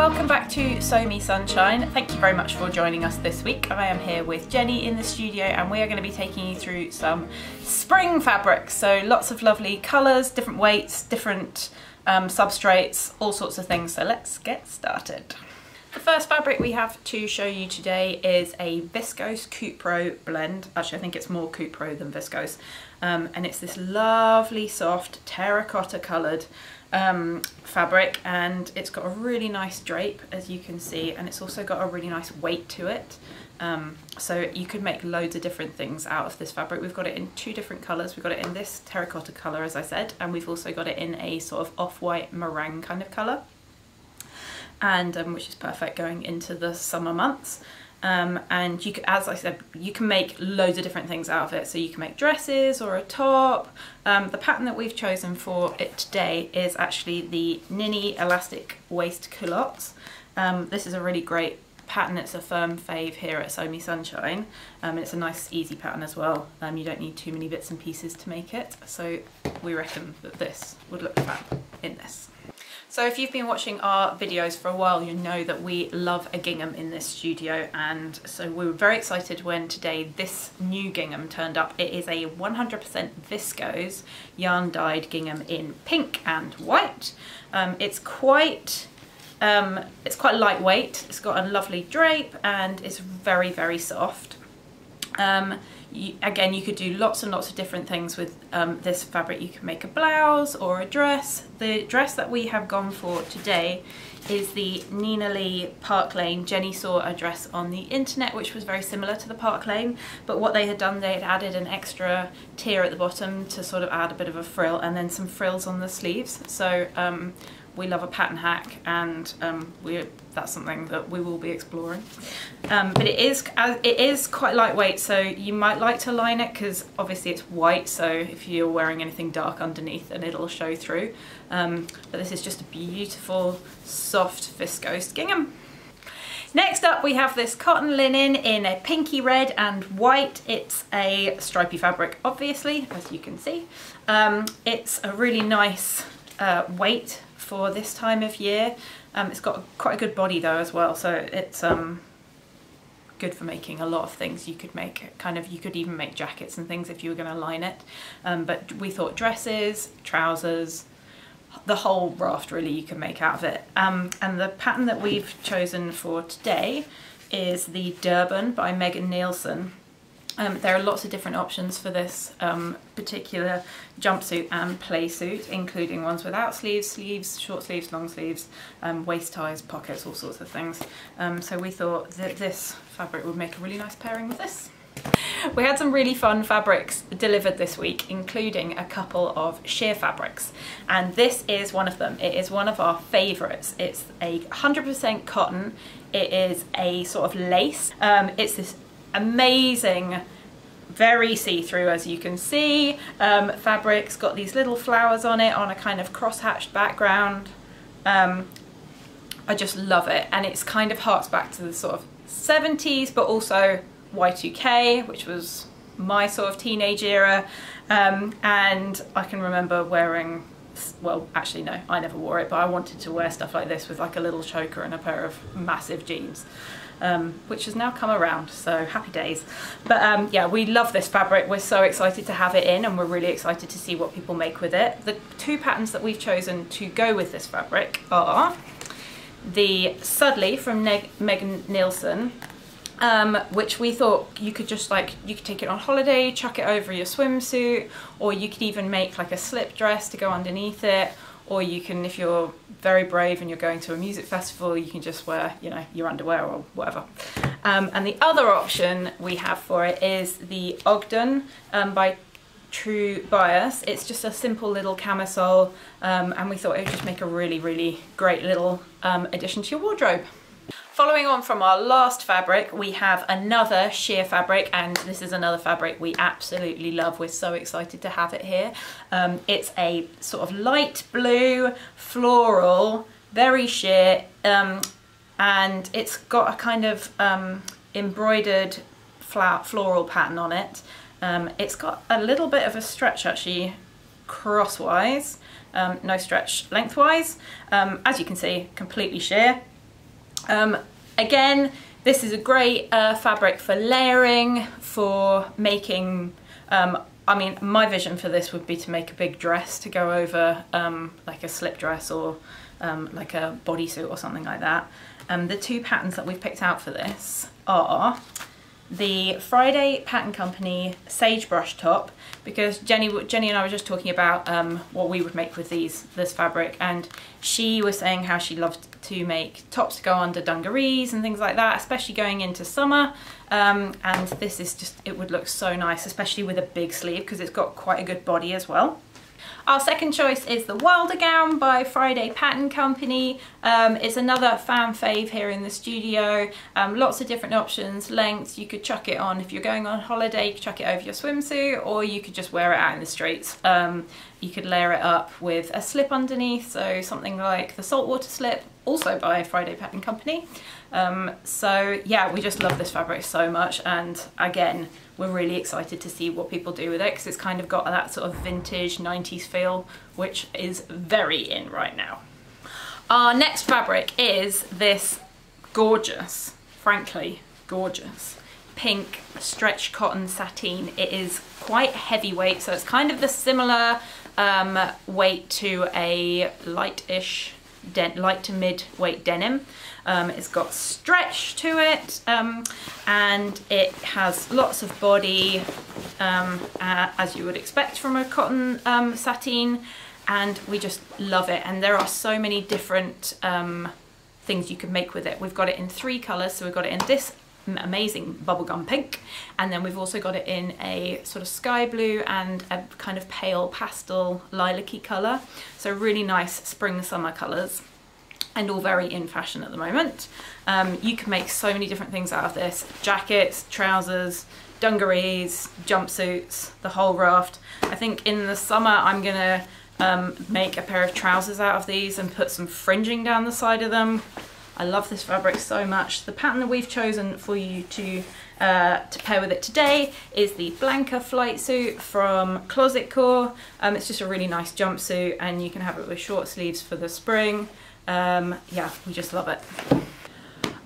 welcome back to Sew Me Sunshine. Thank you very much for joining us this week. I am here with Jenny in the studio and we are going to be taking you through some spring fabrics. So lots of lovely colours, different weights, different um, substrates, all sorts of things. So let's get started. The first fabric we have to show you today is a Viscose Cupro blend. Actually, I think it's more Cupro than Viscose. Um, and it's this lovely, soft, terracotta coloured um, fabric and it's got a really nice drape as you can see and it's also got a really nice weight to it um, so you could make loads of different things out of this fabric. We've got it in two different colours. We've got it in this terracotta colour as I said and we've also got it in a sort of off-white meringue kind of colour and um, which is perfect going into the summer months. Um, and you can, as I said, you can make loads of different things out of it. So you can make dresses or a top. Um, the pattern that we've chosen for it today is actually the Ninni Elastic Waist Culottes. Um, this is a really great pattern. It's a firm fave here at Sew Me Sunshine. Um, it's a nice easy pattern as well. Um, you don't need too many bits and pieces to make it. So we reckon that this would look fab in this. So if you've been watching our videos for a while, you know that we love a gingham in this studio. And so we were very excited when today this new gingham turned up. It is a 100% viscose yarn dyed gingham in pink and white. Um, it's quite um, it's quite lightweight, it's got a lovely drape and it's very, very soft. Um, you, again, you could do lots and lots of different things with um, this fabric. You can make a blouse or a dress. The dress that we have gone for today is the Nina Lee Park Lane. Jenny saw a dress on the internet which was very similar to the Park Lane, but what they had done, they had added an extra tier at the bottom to sort of add a bit of a frill and then some frills on the sleeves. So um, we love a pattern hack and um, we that's something that we will be exploring. Um, but it is it is quite lightweight so you might like to line it because obviously it's white so if you're wearing anything dark underneath then it'll show through. Um, but this is just a beautiful soft viscose gingham. Next up we have this cotton linen in a pinky red and white. It's a stripy fabric obviously as you can see. Um, it's a really nice uh, weight for this time of year. Um, it's got quite a good body though as well, so it's um, good for making a lot of things. You could make kind of, you could even make jackets and things if you were going to line it. Um, but we thought dresses, trousers, the whole raft really you can make out of it. Um, and the pattern that we've chosen for today is the Durban by Megan Nielsen. Um, there are lots of different options for this um, particular jumpsuit and play suit, including ones without sleeves, sleeves, short sleeves, long sleeves, um, waist ties, pockets, all sorts of things. Um, so we thought that this fabric would make a really nice pairing with this. We had some really fun fabrics delivered this week, including a couple of sheer fabrics. And this is one of them. It is one of our favorites. It's a 100% cotton. It is a sort of lace. Um, it's this amazing very see-through as you can see. Um, fabric's got these little flowers on it on a kind of cross-hatched background. Um, I just love it and it's kind of harks back to the sort of 70s but also Y2K which was my sort of teenage era. Um, and I can remember wearing well actually no I never wore it but I wanted to wear stuff like this with like a little choker and a pair of massive jeans um, which has now come around, so happy days. But um, yeah, we love this fabric. We're so excited to have it in and we're really excited to see what people make with it. The two patterns that we've chosen to go with this fabric are the Sudley from ne Megan Nielsen, um, which we thought you could just like, you could take it on holiday, chuck it over your swimsuit, or you could even make like a slip dress to go underneath it, or you can, if you're very brave and you're going to a music festival, you can just wear, you know, your underwear or whatever. Um, and the other option we have for it is the Ogden um, by True Bias. It's just a simple little camisole um, and we thought it would just make a really, really great little um, addition to your wardrobe. Following on from our last fabric, we have another sheer fabric, and this is another fabric we absolutely love. We're so excited to have it here. Um, it's a sort of light blue, floral, very sheer, um, and it's got a kind of um, embroidered floral pattern on it. Um, it's got a little bit of a stretch actually crosswise, um, no stretch lengthwise. Um, as you can see, completely sheer Um, again, this is a great uh, fabric for layering, for making, um, I mean, my vision for this would be to make a big dress to go over um, like a slip dress or um, like a bodysuit or something like that. Um, the two patterns that we've picked out for this are the Friday Pattern Company Sagebrush top because Jenny Jenny and I were just talking about um, what we would make with these this fabric and she was saying how she loved to make tops to go under dungarees and things like that especially going into summer um, and this is just it would look so nice especially with a big sleeve because it's got quite a good body as well. Our second choice is the Wilder Gown by Friday Pattern Company. Um, it's another fan fave here in the studio. Um, lots of different options, lengths. You could chuck it on if you're going on holiday, you could chuck it over your swimsuit or you could just wear it out in the streets. Um, you could layer it up with a slip underneath, so something like the saltwater slip, also by Friday Pattern Company. Um, so yeah, we just love this fabric so much and again, we're really excited to see what people do with it because it's kind of got that sort of vintage 90s feel, which is very in right now. Our next fabric is this gorgeous, frankly, gorgeous pink stretch cotton sateen. It is quite heavyweight, so it's kind of the similar um, weight to a light-ish, light to mid-weight denim. Um, it's got stretch to it um, and it has lots of body um, uh, as you would expect from a cotton um, sateen and we just love it and there are so many different um, things you can make with it. We've got it in three colours so we've got it in this amazing bubblegum pink and then we've also got it in a sort of sky blue and a kind of pale pastel lilac-y colour so really nice spring summer colours and all very in fashion at the moment. Um, you can make so many different things out of this. Jackets, trousers, dungarees, jumpsuits, the whole raft. I think in the summer I'm gonna um, make a pair of trousers out of these and put some fringing down the side of them. I love this fabric so much. The pattern that we've chosen for you to uh, to pair with it today is the Blanca flight suit from Closet Core. Um, it's just a really nice jumpsuit and you can have it with short sleeves for the spring. Um, yeah, we just love it.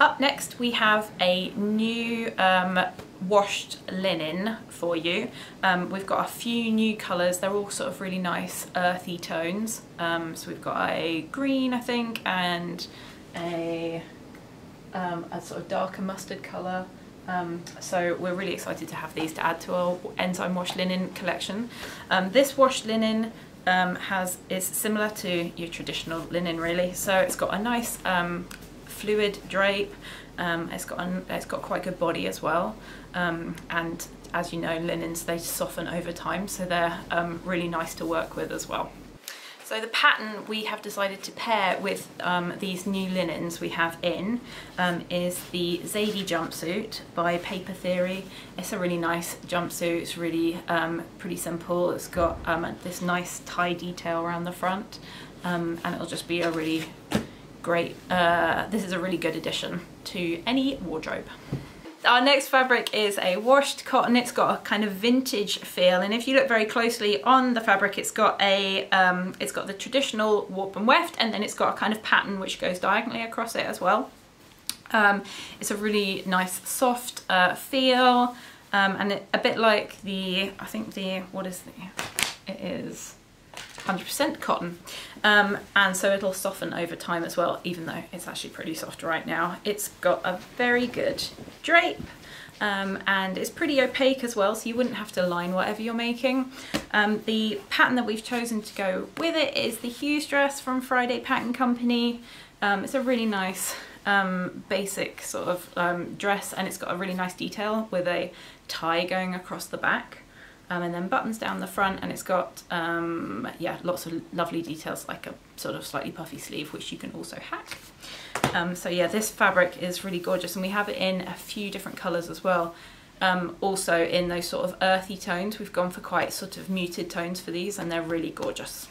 Up next we have a new um, washed linen for you. Um, we've got a few new colours, they're all sort of really nice earthy tones. Um, so we've got a green I think and a, um, a sort of darker mustard colour. Um, so we're really excited to have these to add to our enzyme wash linen collection. Um, this washed linen um, has is similar to your traditional linen really. So it's got a nice um, fluid drape. Um, it's got an, it's got quite good body as well. And as you know, linens they soften over time, so they're really nice to work with as well. So the pattern we have decided to pair with um, these new linens we have in um, is the Zadie jumpsuit by Paper Theory. It's a really nice jumpsuit, it's really um, pretty simple. It's got um, this nice tie detail around the front um, and it'll just be a really great, uh, this is a really good addition to any wardrobe. Our next fabric is a washed cotton. It's got a kind of vintage feel and if you look very closely on the fabric it's got a um, it's got the traditional warp and weft and then it's got a kind of pattern which goes diagonally across it as well. Um, it's a really nice soft uh, feel um, and it, a bit like the I think the what is the it is 100% cotton um, and so it'll soften over time as well even though it's actually pretty soft right now. It's got a very good drape um, and it's pretty opaque as well so you wouldn't have to line whatever you're making. Um, the pattern that we've chosen to go with it is the Hughes dress from Friday Pattern Company. Um, it's a really nice um, basic sort of um, dress and it's got a really nice detail with a tie going across the back um, and then buttons down the front and it's got um, yeah lots of lovely details like a sort of slightly puffy sleeve which you can also hack. Um, so yeah this fabric is really gorgeous and we have it in a few different colours as well. Um, also in those sort of earthy tones we've gone for quite sort of muted tones for these and they're really gorgeous.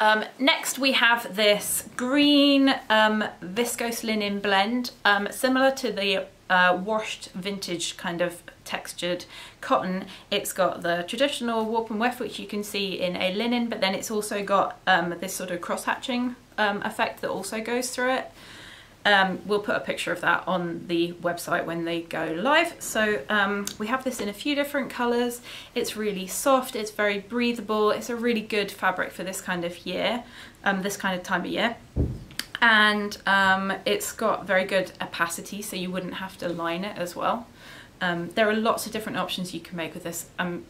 Um, next we have this green um, viscose linen blend, um, similar to the uh, washed vintage kind of textured cotton. It's got the traditional warp and weft which you can see in a linen but then it's also got um, this sort of cross hatching um, effect that also goes through it. Um, we'll put a picture of that on the website when they go live. So um, we have this in a few different colours. It's really soft, it's very breathable, it's a really good fabric for this kind of year, um, this kind of time of year. And um, it's got very good opacity, so you wouldn't have to line it as well. Um, there are lots of different options you can make with this. Um,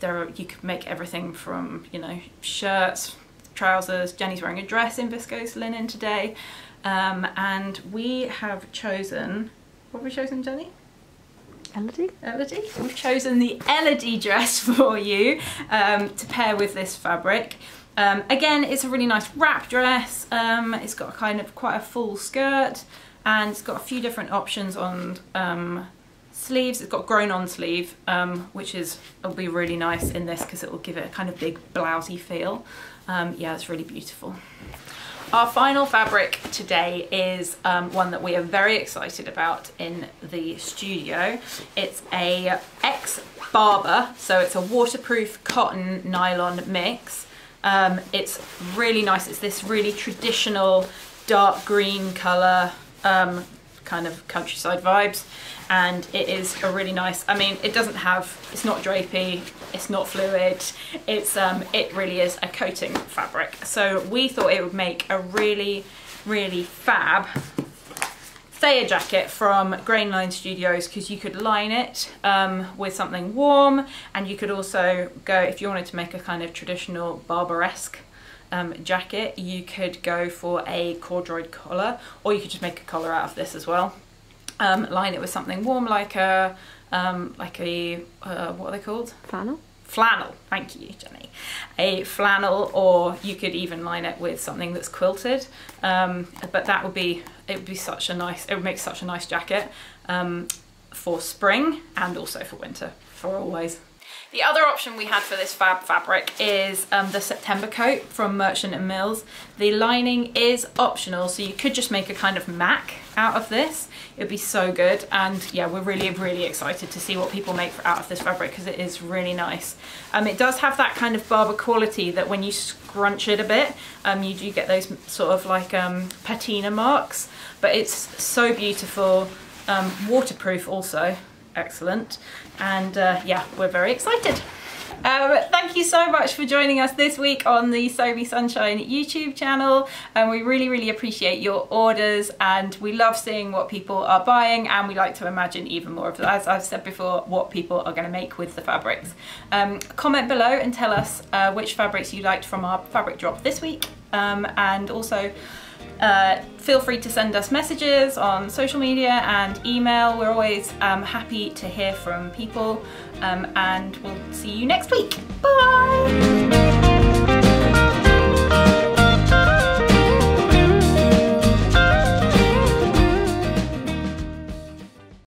there are, you can make everything from, you know, shirts, trousers. Jenny's wearing a dress in viscose linen today. Um, and we have chosen, what have we chosen, Jenny? Elodie? Elodie. We've chosen the Elodie dress for you um, to pair with this fabric. Um, again, it's a really nice wrap dress. Um, it's got a kind of quite a full skirt and it's got a few different options on um, sleeves. It's got grown on sleeve, um, which is will be really nice in this because it will give it a kind of big blousey feel. Um, yeah, it's really beautiful. Our final fabric today is um, one that we are very excited about in the studio. It's a X Barbour, so it's a waterproof cotton nylon mix. Um, it's really nice. It's this really traditional dark green colour, um, kind of countryside vibes and it is a really nice I mean it doesn't have it's not drapey it's not fluid it's um it really is a coating fabric. So we thought it would make a really really fab Thayer jacket from Grainline Studios because you could line it um, with something warm and you could also go if you wanted to make a kind of traditional Barbouresque um, jacket you could go for a corduroy collar or you could just make a collar out of this as well um, line it with something warm like a, um, like a, uh, what are they called? Flannel. Flannel, thank you Jenny. A flannel or you could even line it with something that's quilted. Um, but that would be, it would be such a nice, it would make such a nice jacket um, for spring and also for winter, for always. The other option we had for this fab fabric is um, the September coat from Merchant and Mills. The lining is optional, so you could just make a kind of mac out of this. It'd be so good. And yeah, we're really, really excited to see what people make out of this fabric because it is really nice. Um, it does have that kind of Barbour quality that when you scrunch it a bit, um, you do get those sort of like um, patina marks, but it's so beautiful. Um, waterproof also excellent. And uh, yeah, we're very excited. Um, thank you so much for joining us this week on the Me Sunshine YouTube channel and we really really appreciate your orders and we love seeing what people are buying and we like to imagine even more of as I've said before what people are going to make with the fabrics. Um, comment below and tell us uh, which fabrics you liked from our fabric drop this week um, and also uh, feel free to send us messages on social media and email. We're always um, happy to hear from people um, and we'll see you next week. Bye!